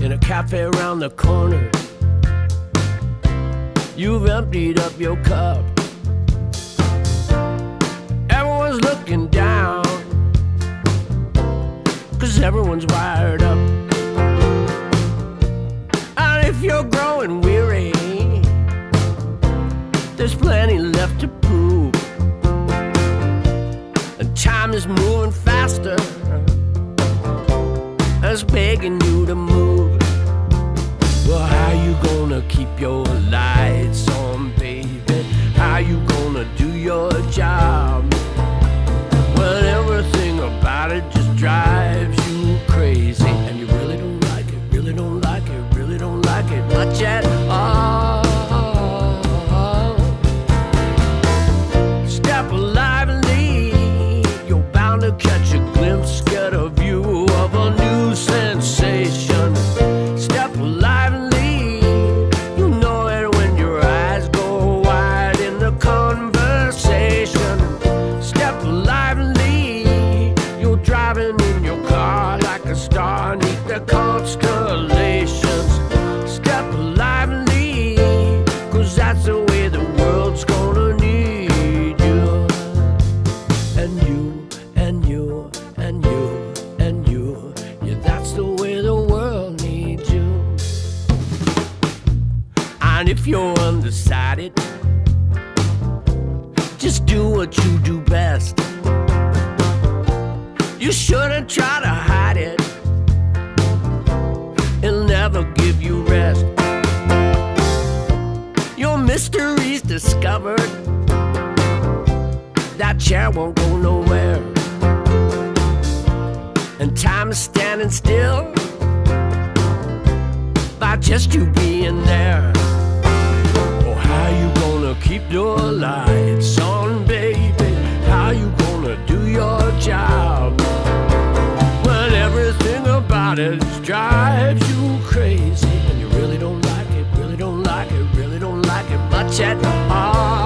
in a cafe around the corner. You've emptied up your cup. Everyone's looking down, cause everyone's wired up. And if you're growing weary, there's plenty left to prove. And time is moving faster, and it's begging you to move. Well, how you gonna keep your lights driving in your car like a star neath the constellations. Step lively, cause that's the way the world's gonna need you. And you, and you, and you, and you. Yeah, that's the way the world needs you. And if you're undecided, just do what you do best. You shouldn't try to hide it. It'll never give you rest. Your mystery's discovered. That chair won't go nowhere. And time is standing still by just you being there. Oh, how you gonna keep your lights drives you crazy and you really don't like it, really don't like it, really don't like it much at all.